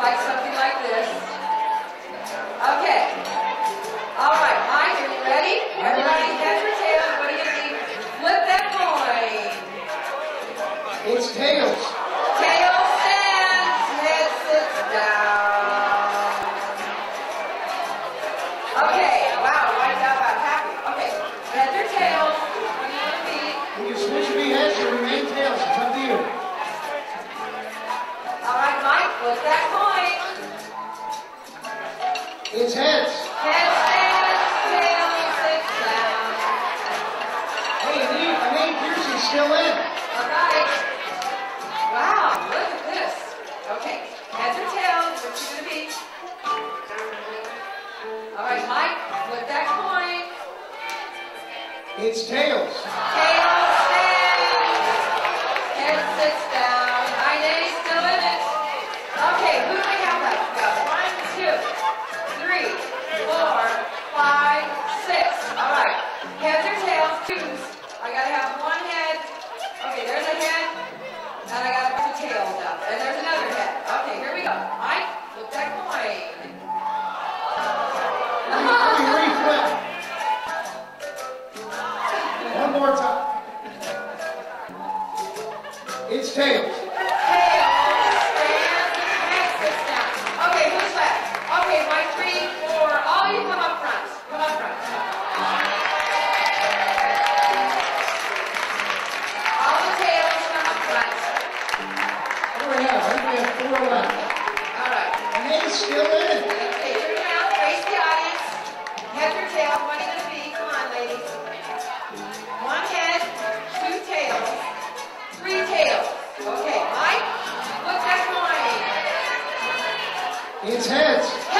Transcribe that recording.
like something like this. Okay. All right, Mike, are you ready? Everybody, heads or tails? What are you gonna? Flip that coin. It's tails. Tail stands, head sits down. Okay, wow, right now I'm happy. Okay, heads or tails? What do you want to be? You can switch to be heads or remain tails. It's up to you. All right, Mike, flip that coin. It's heads. Head stands, tail sits down. Hey, Lee, Elaine Pearson's still in. All right. Wow, look at this. Okay, heads or tails? What you gonna be? All right, Mike, flip that coin. It's tails. Tail Heads or tails? Choose. I gotta have one head. Okay, there's a head. And I got a bunch of tails up. And there's another head. Okay, here we go. Mike, flip that coin. One more time. It's tails. Head or tail, what are you gonna be? Come on, ladies. One head, two tails, three tails. Okay, Mike, what's that coin? It's heads.